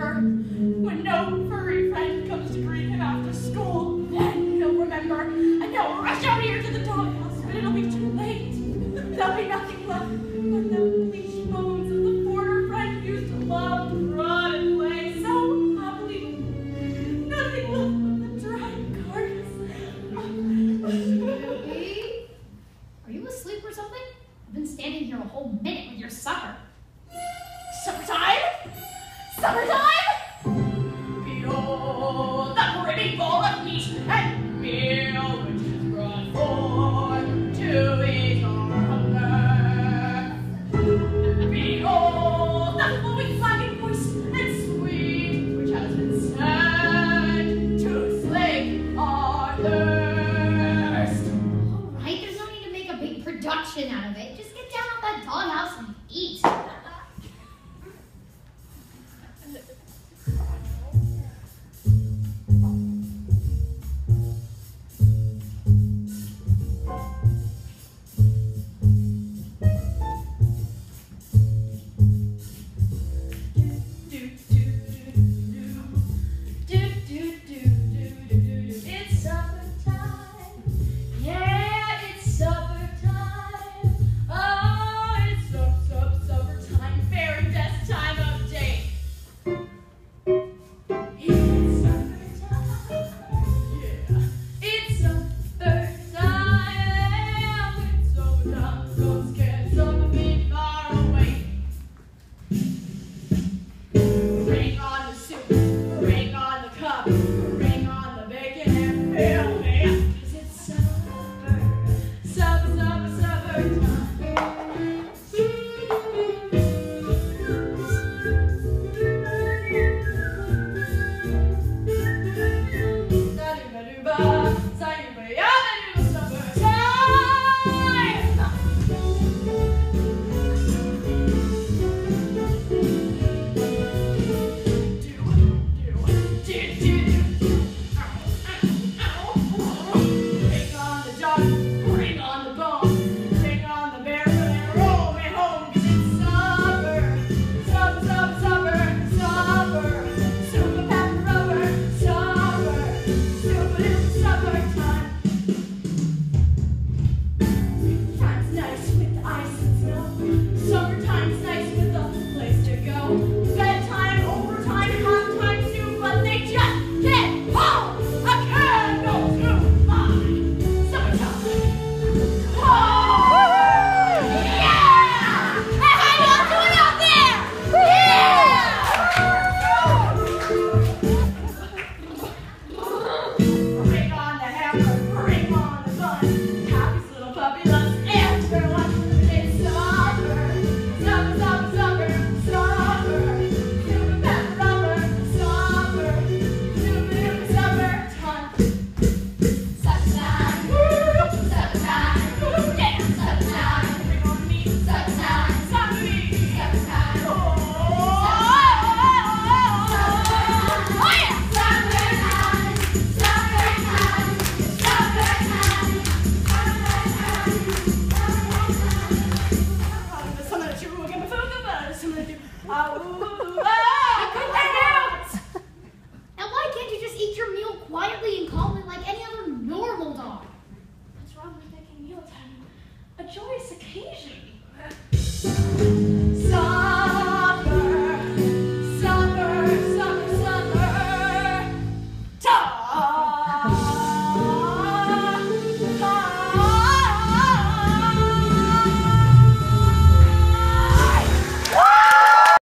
remember. When no furry friend comes to greet him after school, then he'll remember. And he'll rush out here to the doghouse, but it'll be too late. There'll be nothing left but the bleached bones of the border friend used to love, run, and play so happily. Nothing left but the dried carcass. Are you asleep or something? I've been standing here a whole minute with your supper summertime? Behold the pretty bowl of meat and meal which is brought forth to ease our hunger. Behold the flowing voice and sweet which has been sent to slake our thirst. All right, there's no need to make a big production out of it. Just get down off that doghouse quietly